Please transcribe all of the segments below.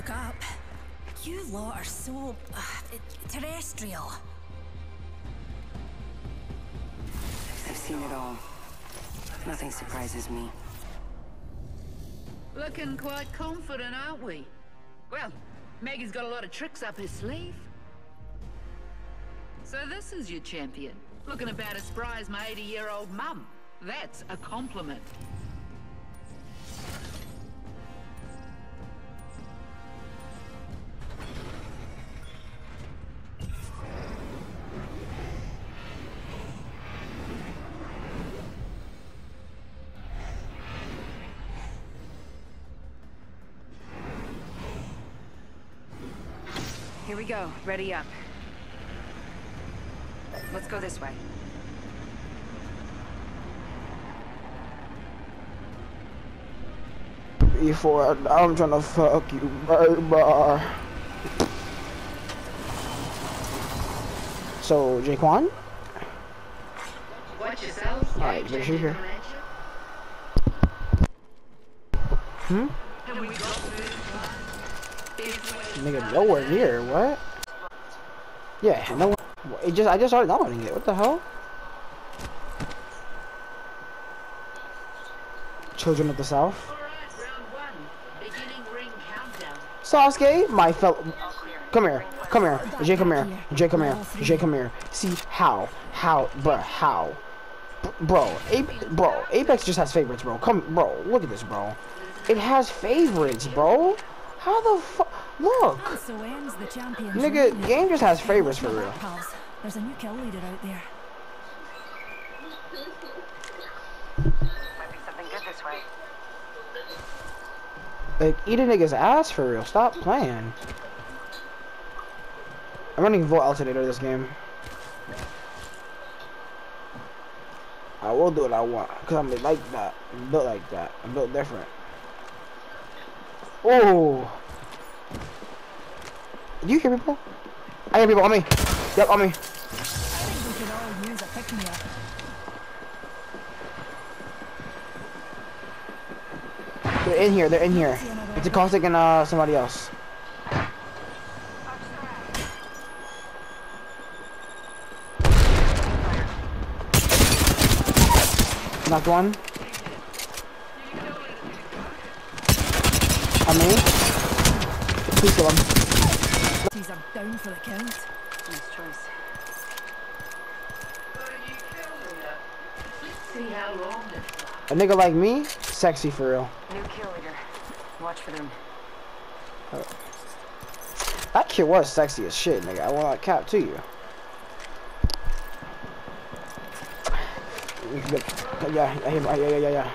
look up. You lot are so uh, terrestrial. I've seen it all. Nothing surprises me. Looking quite confident, aren't we? Well, Maggie's got a lot of tricks up her sleeve. So this is your champion. Looking about as spry as my 80-year-old mum. That's a compliment. Go. Ready up. Let's go this way. Before I'm trying to fuck you, baby. So, Jaquan? Watch yourself. Alright, is she here? Hmm? Nigga, nowhere near. What? Yeah, no. It just I just started downloading it. What the hell? Children of the South. Sasuke, my fellow. Come here. Come here. Jay, come here. Jay, come here. Jay, come here. See how? How, bruh? How? Bro, bro, Apex just has favorites, bro. Come, bro, look at this, bro. It has favorites, bro. How the fuck? Look. So ends the. Nigga, game just has favorites for real. There's a new kill leader out there. Might be something good this way. Like, eat a nigga's ass for real. Stop playing. I'm running Volt Alternator this game. I will do what I want. Because I'm like that. I'm built like that. I'm built different. Oh! Do you hear people? I hear people on me. Yep, on me. I think we could all use a pick-me-up. They're in here. They're in here. It's a caustic and uh somebody else. Knocked one. On me. Please kill him. These are down for the count. Nice choice. See how long this A nigga like me, sexy for real. New kill leader. Watch for them. Oh. That kid was sexy as shit, nigga. I want that cap to you. We Yeah, yeah, yeah, yeah, yeah, yeah.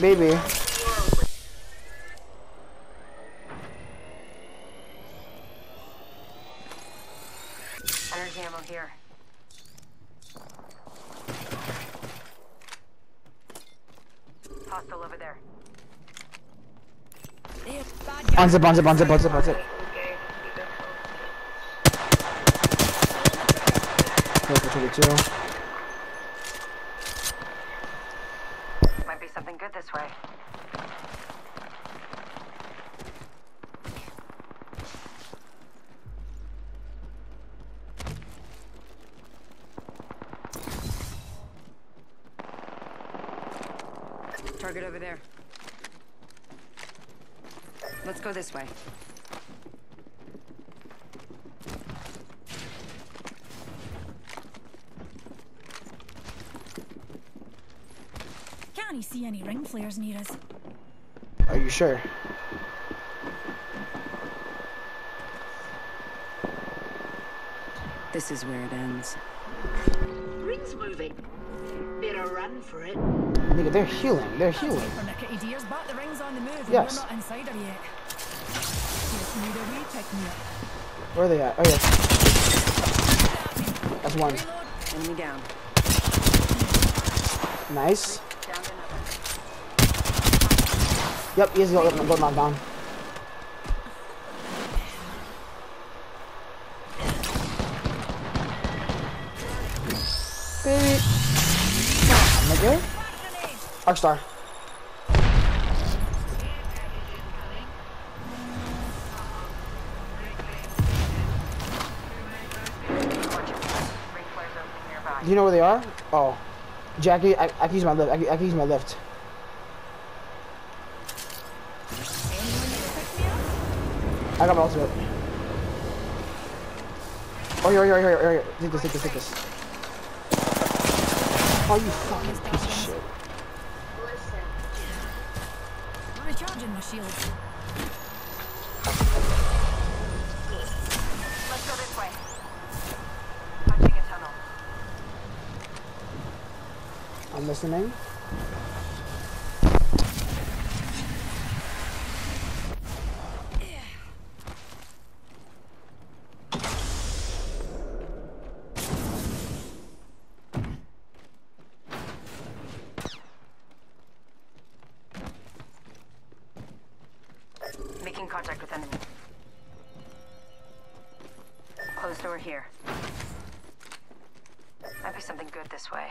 Baby. पाँच से पाँच से पाँच से पाँच से this way. Can't he see any ring flares near us? Are you sure? This is where it ends. Ring's moving. Better run for it. Nigga, they're healing. They're healing. For Where are they at? Oh, yeah. That's one. Enemy down. Nice. Down to another. Yep, he's got go knocked down. Baby. Nigga. Arcstar. Do you know where they are? Oh. Jackie, I, I can use my left. I, I can use my left. I got my ultimate. Oh, here, here, here, here, here. Take this, take this, take this. Oh, you fucking piece of shit. Recharging my shield. I'm listening. Making contact with enemy. Closed door here. Might be something good this way.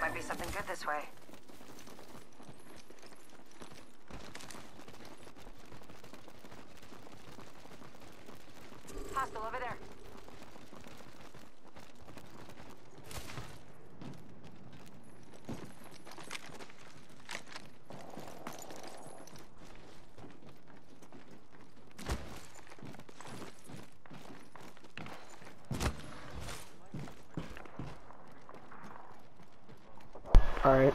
Might be something good this way. Hostile over there. Alright.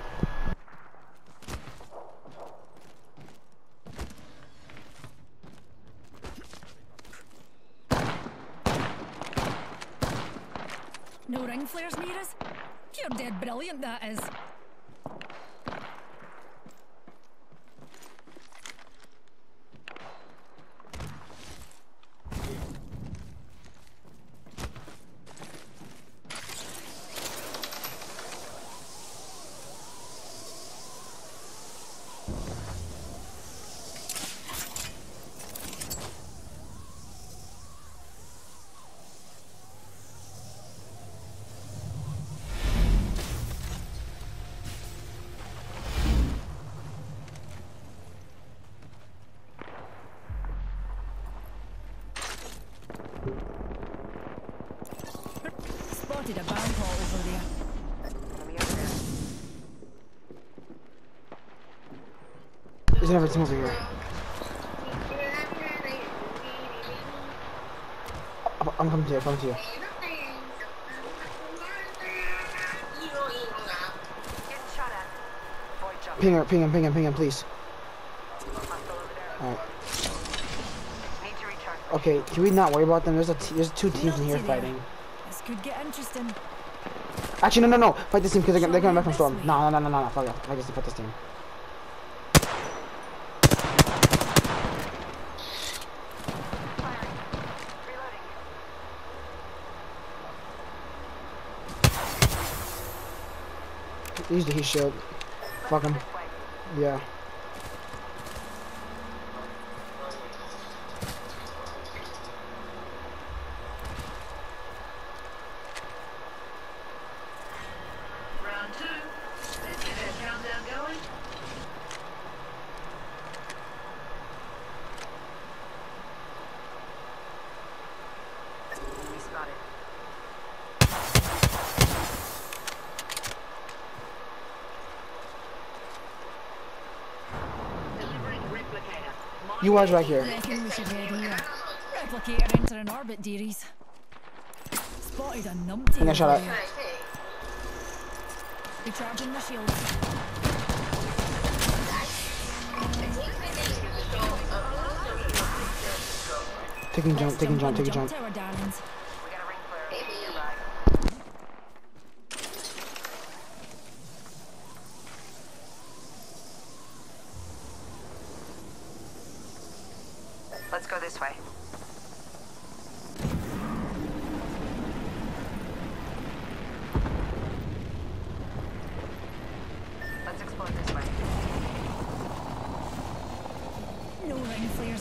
No ring flares near us? Pure dead brilliant, that is. Spotted a barn hall over there. Enemy over there. Another over here. I'm- coming to you, I'm coming to you. Getting shot at. Void jump. Ping her, ping him, ping him, ping him, please. Hostile over there. Alright. Need to recharge. Okay, can we not worry about them? There's a there's two teams in here fighting. This could get interesting. Actually, no, no, no. Fight this team because they're, they're coming back from storm. No, no, no, no, no. Fuck it. Fight this, fight this team. Use the heat shield. Fuck him. Yeah. Round two. Let's get that countdown going. Enemy spotted. Delivering watch right here. Reckon we should head here. Replicator entering orbit, dearies. Spotted a numpty. And I shot over at- there. Recharging my shield. Taking jump, taking jump, taking jump. tower, darlings. We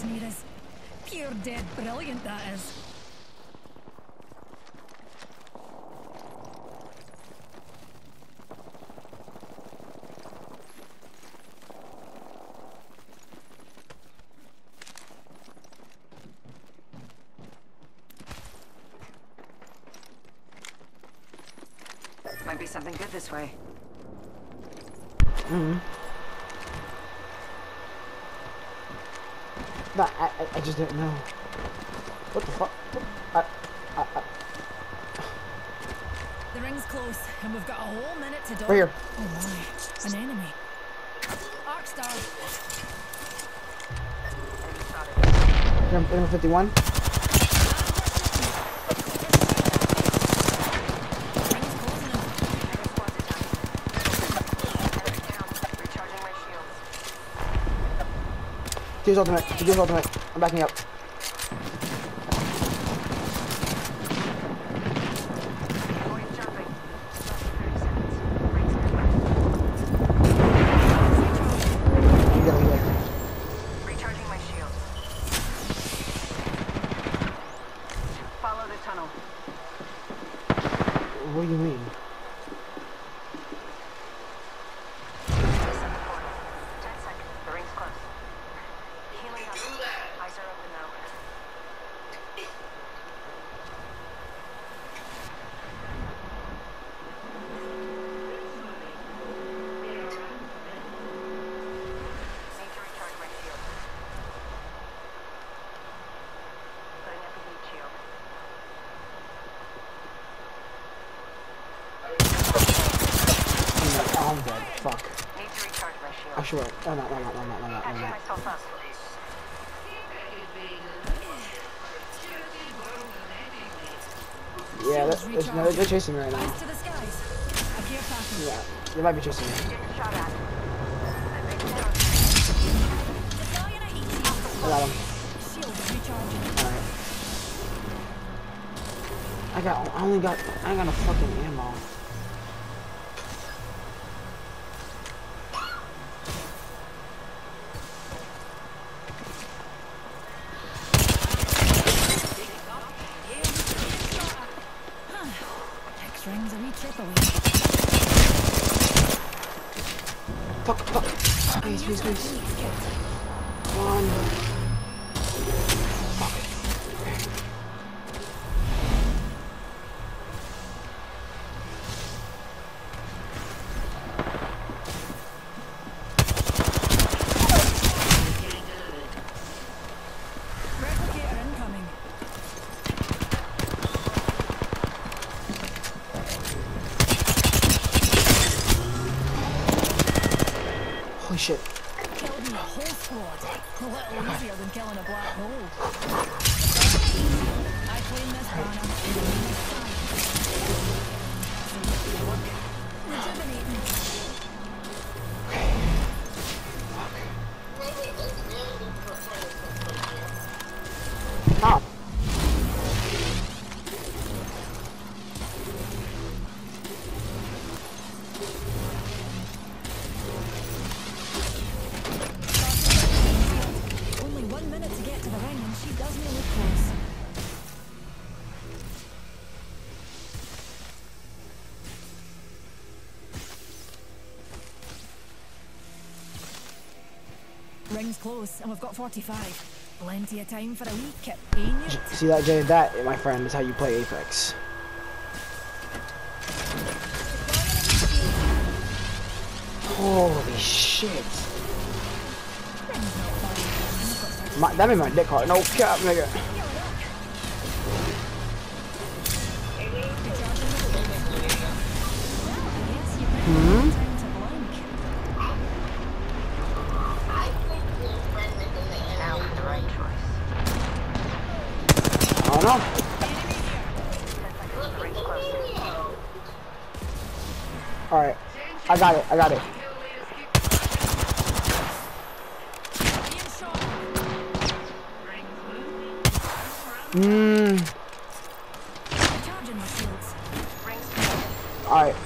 Midas. Pure dead brilliant, that is. Might be something good this way. Just didn't know. What the fuck? I, I, I, The ring's close, and we've got a whole minute to do. right here. Oh my, an enemy. Arcstar, Number 51. ring's closing in. Recharging my shields. Deal's ultimate. Deal's ultimate. I'm backing up. Going jumping. Less than 30 seconds. Rings nearby. You gotta heal. Recharging my shields. Follow the tunnel. What do you mean? Listen the portal. 10 seconds. The ring's close. Healing up. Eyes are open though. Need to recharge my shield. Putting up a heat shield. Oh, I'm dead. Fuck. Need to recharge my shield. I should have. Oh, no, no, no, no, no, no, no, Patching no. myself up. Yeah, that, there's, no, they're chasing me right now. Yeah, they might be chasing me. I got him. Alright. I got. I only got. I ain't got no fucking ammo. Shit. Killed a whole squad. A little easier than killing a black hole. Rejuvenating. Close and we've got 45. Plenty of time for a wee kip, ain't it? See that, Jay? That, my friend, is how you play Apex. Holy shit. Ring's not far. We've got 30 My, that made my dick hard. No cap, nigga. Hmm? Time to blink. Now for the right choice. I don't know. 10 seconds. The ring's close. Alright. I got it. I got it. Mmm. Alright.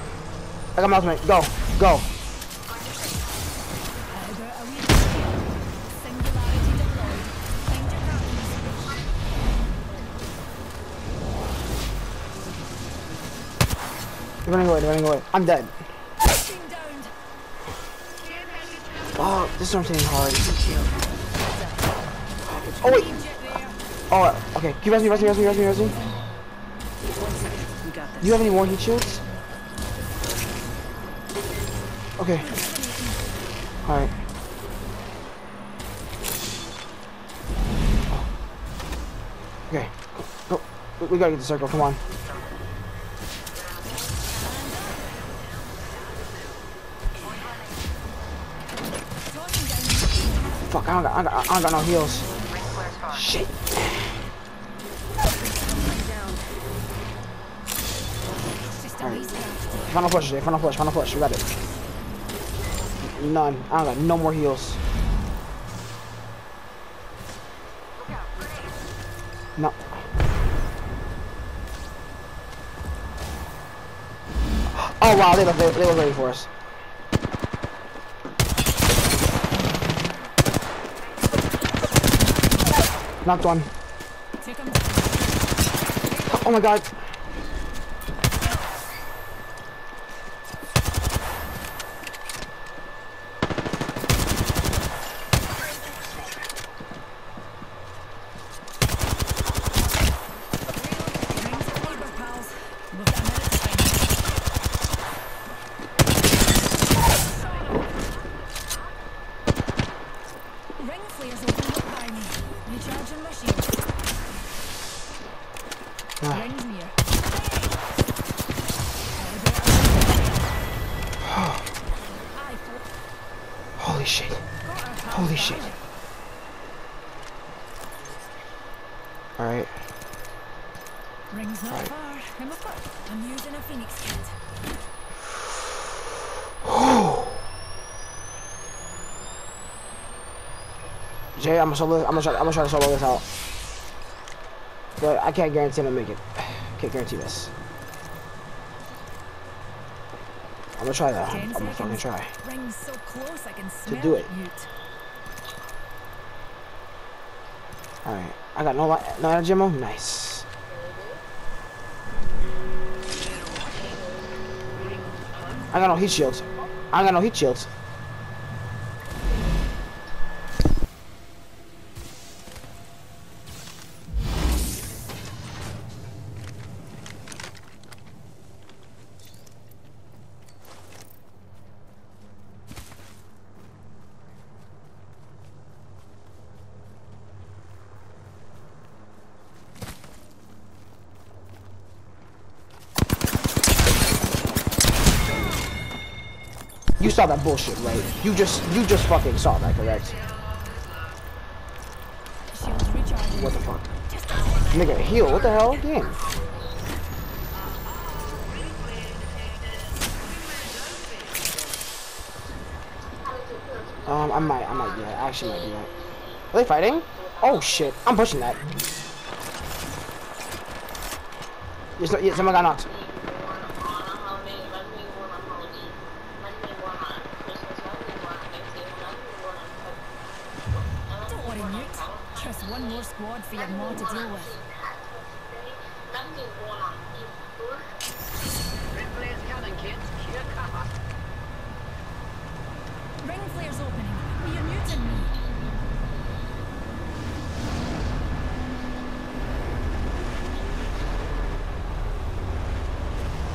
I got my ultimate. Go. Go. They're running away. They're running away. I'm dead. Oh, this is what I'm saying hard. Oh, wait. Oh, okay. Can you rest me, rest me, rest me, rest me, rest me? Do you have any more heat shields? Okay. Alright. Okay. Go. We gotta get the circle. Come on. I don't got, I don't I don't got no heals. Shit. Of Final push, Jay. Final push. Final push. We got it. None. I don't got no more heals. No. Oh wow, they look, they, look ready for us. Knocked one. Oh my god. Rings of labor, pals. We've got a minute to find out. Ring flares open up by me. Recharging my shield. Ah. Rings near. Aye, folk. Holy shit. Got our pals Holy shit. Alright. Rings not Right. far. I'm equipped. I'm using a phoenix kit. Jay, I'm gonna. I'm gonna try. I'm gonna try to solo this out. But I can't guarantee I'm gonna make it. Can't guarantee this. I'm gonna try that. I'm gonna fucking try. So close I can smell do it. All right. I got no no energy ammo. Nice. I got no heat shields. I got no heat shields. Saw that bullshit, right? You just you just fucking saw that, correct? What the fuck? Nigga, heal. What the hell? Damn. Um, I might, I might do that. I actually might do that. Are they fighting? Oh shit! I'm pushing that. Yeah, someone got knocked. Don't worry, Newt. Just one more squad for your mom to deal with. Red flare's coming, kids. Your cover. Ring flares opening. Be a Newt and me.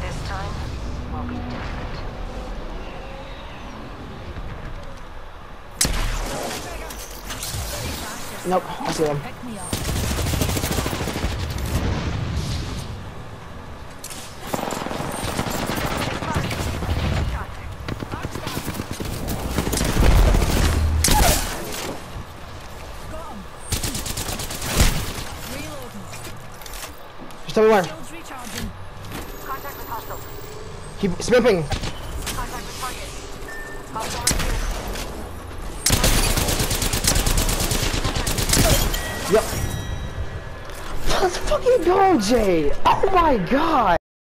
This time will be different. Nope, I see them. Pick me up. Got him. Reloading. Just tell me where. Shields recharging. Contact with hostile. Keep snipping. Go, Jay. Oh my god.